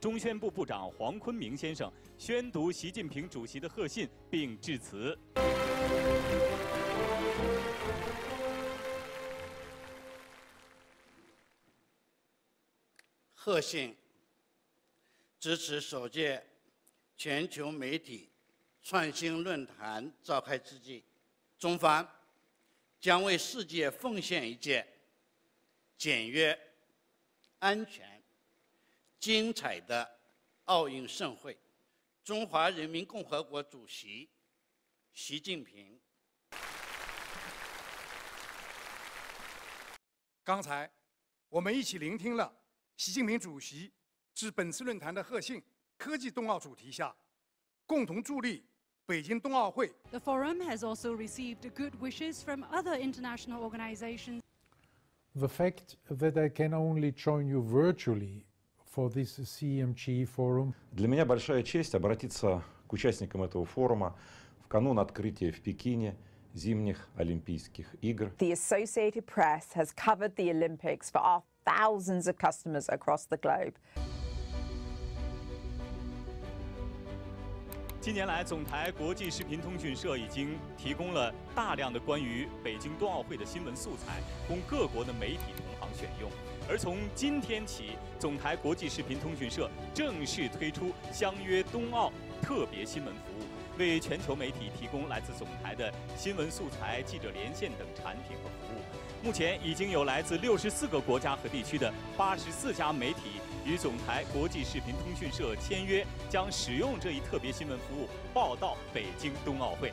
中宣部部长黄坤明先生宣读习近平主席的贺信并致辞。贺信支持首届全球媒体创新论坛召开之际，中方将为世界奉献一届简约、安全、精彩的奥运盛会。中华人民共和国主席习近平。刚才我们一起聆听了习近平主席致本次论坛的贺信。科技冬奥主题下，共同助力北京冬奥会。The forum has also received good wishes from other international organizations. The fact that I can only join you virtually Для меня большая честь обратиться к участникам этого форума в канун открытия в Пекине зимних Олимпийских игр. The Associated Press has covered the Olympics for our thousands of customers across the globe. 近年来，总台国际视频通讯社已经提供了大量的关于北京冬奥会的新闻素材，供各国的媒体同行选用。而从今天起，总台国际视频通讯社正式推出相约冬奥特别新闻服务，为全球媒体提供来自总台的新闻素材、记者连线等产品和服务。目前已经有来自六十四个国家和地区的八十四家媒体。与总台国际视频通讯社签约，将使用这一特别新闻服务报道北京冬奥会。